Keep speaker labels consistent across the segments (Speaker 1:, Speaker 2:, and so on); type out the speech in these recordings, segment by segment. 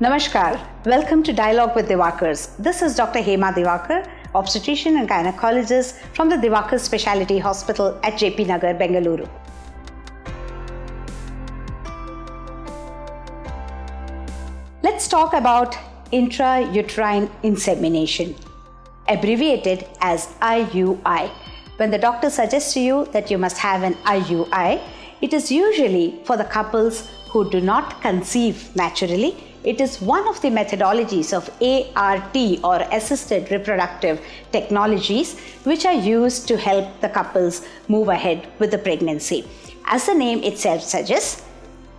Speaker 1: Namaskar. Welcome to Dialogue with Divakars. This is Dr. Hema Divakar, obstetrician and gynecologist from the Divakar Specialty Hospital at JP Nagar, Bengaluru. Let's talk about intrauterine insemination, abbreviated as IUI. When the doctor suggests to you that you must have an IUI, it is usually for the couples who do not conceive naturally. It is one of the methodologies of ART or assisted reproductive technologies which are used to help the couples move ahead with the pregnancy. As the name itself suggests,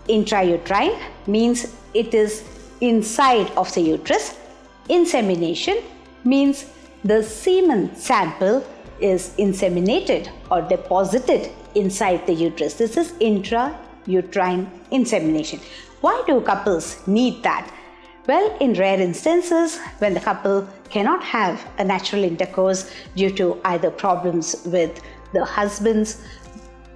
Speaker 1: intrauterine means it is inside of the uterus. Insemination means the semen sample is inseminated or deposited inside the uterus. This is intrauterine insemination. Why do couples need that? Well, in rare instances, when the couple cannot have a natural intercourse due to either problems with the husband's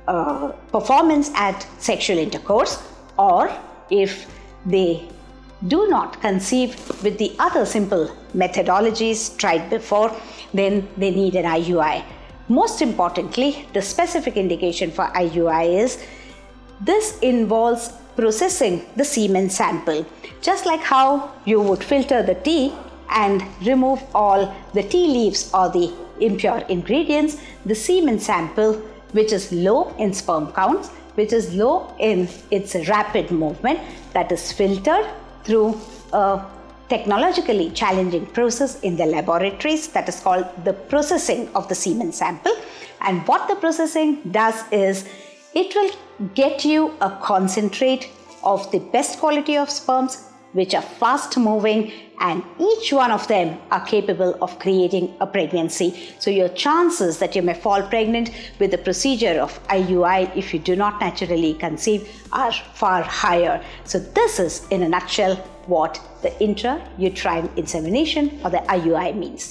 Speaker 1: uh, performance at sexual intercourse, or if they do not conceive with the other simple methodologies tried before, then they need an IUI. Most importantly, the specific indication for IUI is this involves processing the semen sample. Just like how you would filter the tea and remove all the tea leaves or the impure ingredients, the semen sample, which is low in sperm counts, which is low in its rapid movement, that is filtered through a technologically challenging process in the laboratories that is called the processing of the semen sample. And what the processing does is it will get you a concentrate of the best quality of sperms which are fast moving and each one of them are capable of creating a pregnancy. So your chances that you may fall pregnant with the procedure of IUI if you do not naturally conceive are far higher. So this is in a nutshell what the intrauterine insemination or the IUI means.